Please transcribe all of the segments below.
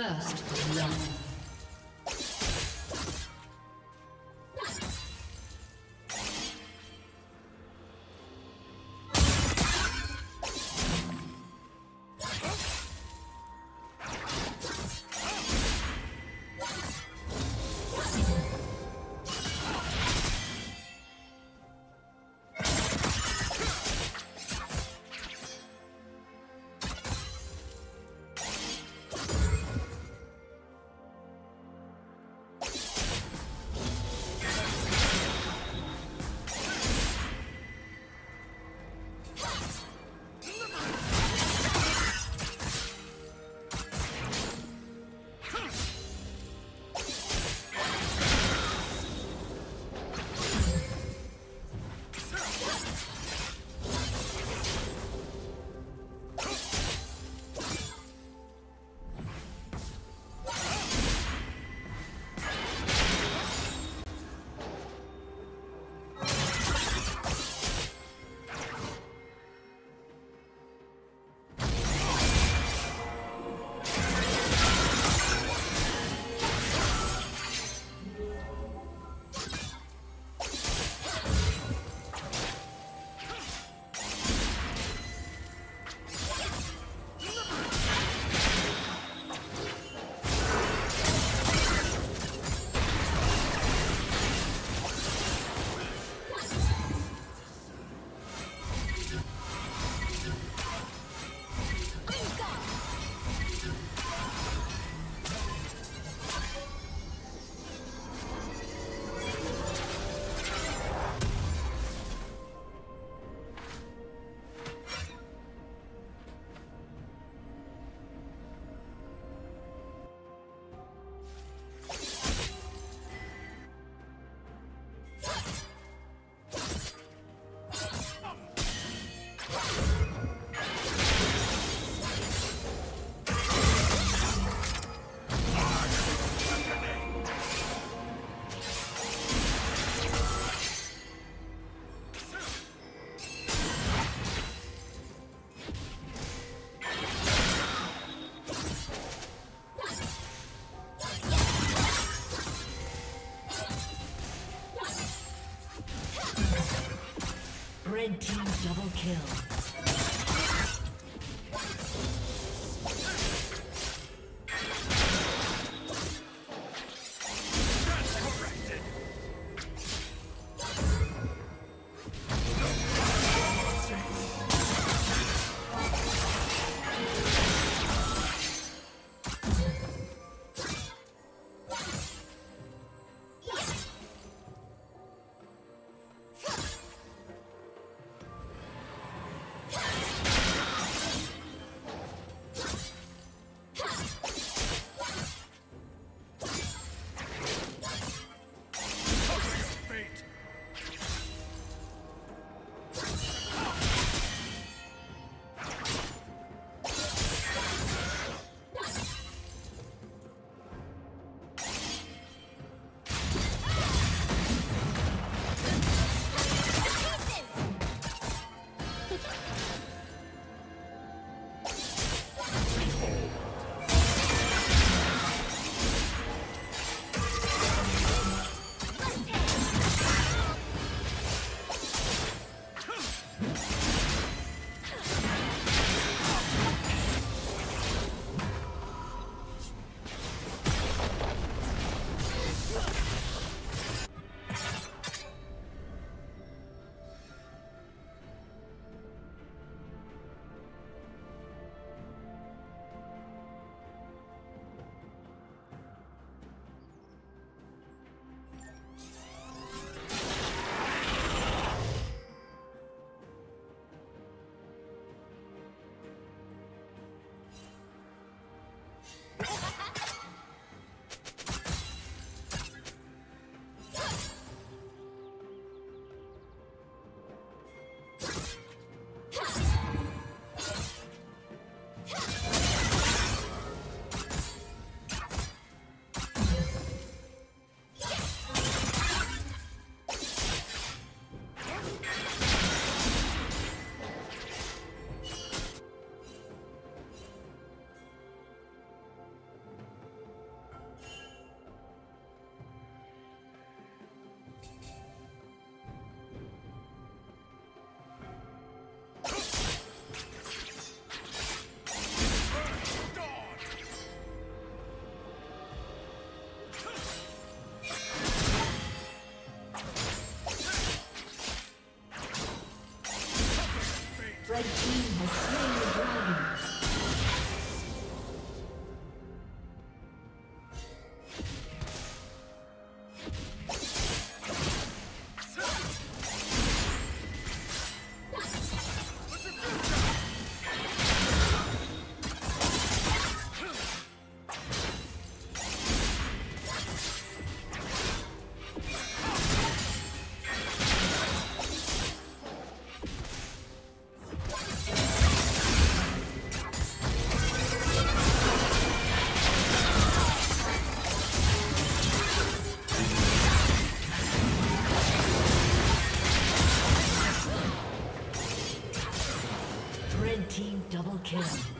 First love. Kill. kill.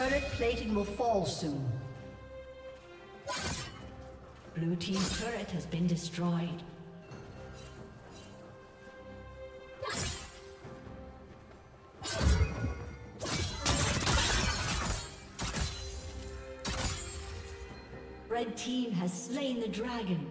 Turret plating will fall soon. Blue Team's turret has been destroyed. Red Team has slain the dragon.